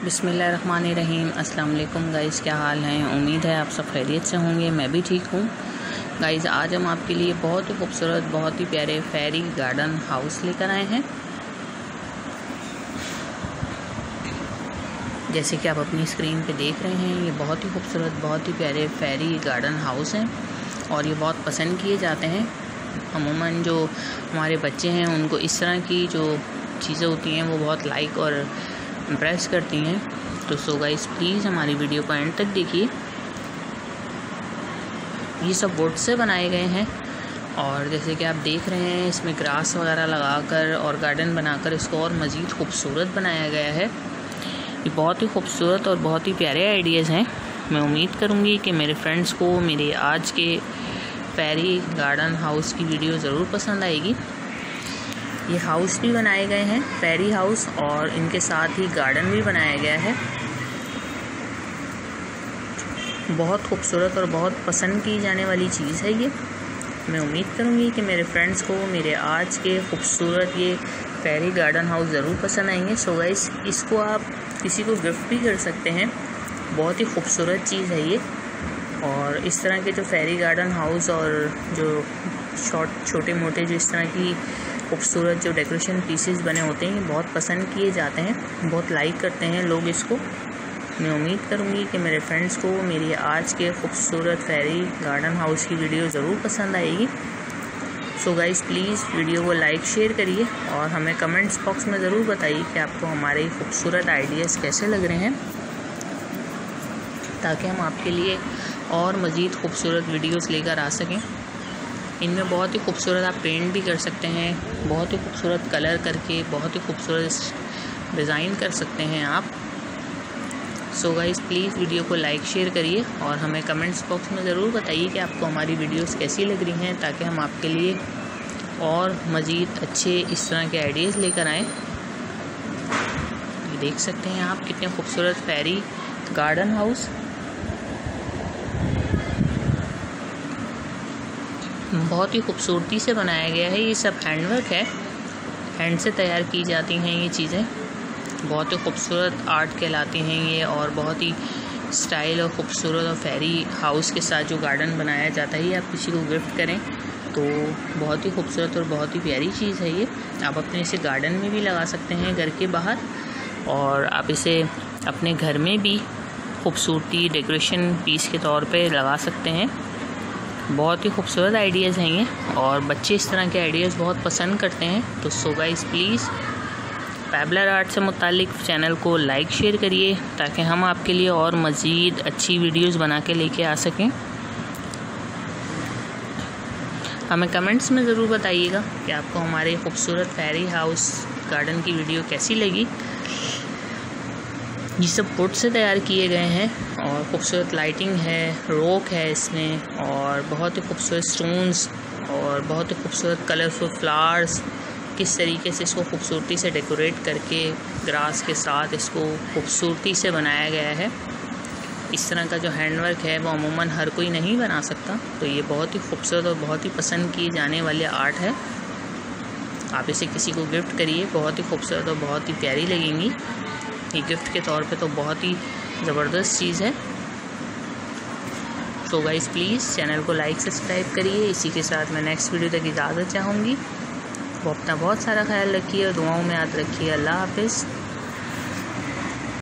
बिसमीम अस्सलाम वालेकुम गाइस, क्या हाल हैं? उम्मीद है आप सब खैरियत से होंगे, मैं भी ठीक हूँ। गाइज़ आज हम आपके लिए बहुत ही खूबसूरत, बहुत ही प्यारे फेरी गार्डन हाउस लेकर आए हैं। जैसे कि आप अपनी स्क्रीन पे देख रहे हैं, ये बहुत ही खूबसूरत, बहुत ही प्यारे फेरी गार्डन हाउस हैं और ये बहुत पसंद किए जाते हैं। अमूमन जो हमारे बच्चे हैं, उनको इस तरह की जो चीज़ें होती हैं, वो बहुत लाइक और इम्प्रेस करती हैं। तो सो गाइस प्लीज़ हमारी वीडियो को एंड तक देखिए। ये सब वुड से बनाए गए हैं। और जैसे कि आप देख रहे हैं, इसमें ग्रास वगैरह लगाकर और गार्डन बनाकर इसको और मज़ीद खूबसूरत बनाया गया है। ये बहुत ही खूबसूरत और बहुत ही प्यारे आइडियाज़ हैं। मैं उम्मीद करूँगी कि मेरे फ्रेंड्स को, मेरे आज के पैरी गार्डन हाउस की वीडियो ज़रूर पसंद आएगी। ये हाउस भी बनाए गए हैं पैरी हाउस और इनके साथ ही गार्डन भी बनाया गया है। बहुत खूबसूरत और बहुत पसंद की जाने वाली चीज़ है ये। मैं उम्मीद करूँगी कि मेरे फ्रेंड्स को, मेरे आज के खूबसूरत ये पैरी गार्डन हाउस ज़रूर पसंद आएँगे। सो गाइस इसको आप किसी को गिफ्ट भी कर सकते हैं। बहुत ही खूबसूरत चीज़ है ये। और इस तरह के जो फेरी गार्डन हाउस और जो शॉर्ट छोटे मोटे जो इस तरह की खूबसूरत जो डेकोरेशन पीसेस बने होते हैं बहुत पसंद किए जाते हैं, बहुत लाइक करते हैं लोग इसको। मैं उम्मीद करूँगी कि मेरे फ्रेंड्स को मेरी आज के खूबसूरत फेरी गार्डन हाउस की वीडियो ज़रूर पसंद आएगी। सो गाइज़ प्लीज़ वीडियो को लाइक शेयर करिए और हमें कमेंट्स बॉक्स में ज़रूर बताइए कि आपको हमारे खूबसूरत आइडियाज़ कैसे लग रहे हैं, ताकि हम आपके लिए और मज़ीद खूबसूरत वीडियोस लेकर आ सकें। इनमें बहुत ही खूबसूरत आप पेंट भी कर सकते हैं, बहुत ही खूबसूरत कलर करके, बहुत ही खूबसूरत डिज़ाइन कर सकते हैं आप। सो गाइज़ प्लीज़ वीडियो को लाइक शेयर करिए और हमें कमेंट्स बॉक्स में ज़रूर बताइए कि आपको हमारी वीडियोस कैसी लग रही हैं, ताकि हम आपके लिए और मज़ीद अच्छे इस तरह के आइडियाज़ लेकर आएँ। देख सकते हैं आप कितने खूबसूरत फेरी गार्डन हाउस बहुत ही खूबसूरती से बनाया गया है। ये सब हैंडवर्क है। हैंड से तैयार की जाती हैं ये चीज़ें। बहुत ही खूबसूरत आर्ट कहलाती हैं ये और बहुत ही स्टाइल और ख़ूबसूरत और फेरी हाउस के साथ जो गार्डन बनाया जाता है, ये आप किसी को गिफ्ट करें तो बहुत ही खूबसूरत और बहुत ही प्यारी चीज़ है ये। आप अपने इसे गार्डन में भी लगा सकते हैं, घर के बाहर और आप इसे अपने घर में भी खूबसूरती डेकोरेशन पीस के तौर पे लगा सकते हैं। बहुत ही खूबसूरत आइडियाज़ हैं ये, और बच्चे इस तरह के आइडियाज़ बहुत पसंद करते हैं। तो सो गाइस प्लीज़ पैबलर आर्ट से मुतालिक चैनल को लाइक शेयर करिए, ताकि हम आपके लिए और मज़ीद अच्छी वीडियोस बना के लेके आ सकें। हमें कमेंट्स में ज़रूर बताइएगा कि आपको हमारे खूबसूरत फेरी हाउस गार्डन की वीडियो कैसी लगी। ये सब वुड से तैयार किए गए हैं और खूबसूरत लाइटिंग है रोक है इसमें और बहुत ही खूबसूरत स्टोन्स और बहुत ही खूबसूरत कलरफुल फ्लावर्स किस तरीके से इसको खूबसूरती से डेकोरेट करके ग्रास के साथ इसको खूबसूरती से बनाया गया है। इस तरह का जो हैंडवर्क है, वो अमूमन हर कोई नहीं बना सकता। तो ये बहुत ही खूबसूरत और बहुत ही पसंद किए जाने वाले आर्ट है। आप इसे किसी को गिफ्ट करिए, बहुत ही खूबसूरत और बहुत ही प्यारी लगेंगी। ये गिफ्ट के तौर पे तो बहुत ही ज़बरदस्त चीज़ है। सो गाइज़ प्लीज़ चैनल को लाइक सब्सक्राइब करिए। इसी के साथ मैं नेक्स्ट वीडियो तक इजाज़त चाहूँगी। वो अपना बहुत सारा ख्याल रखिए और दुआओं में याद रखिए। अल्लाह हाफिज़।